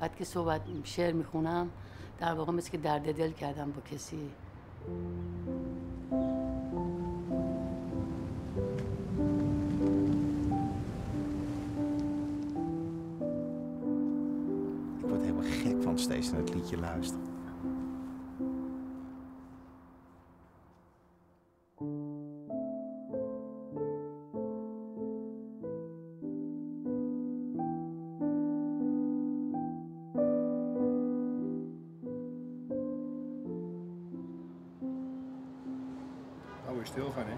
بعد که صحبت شعر می‌خونم در واقع مثل که درد دل کردم با کسی Steeds naar het liedje luisteren. weer still gaan, hè?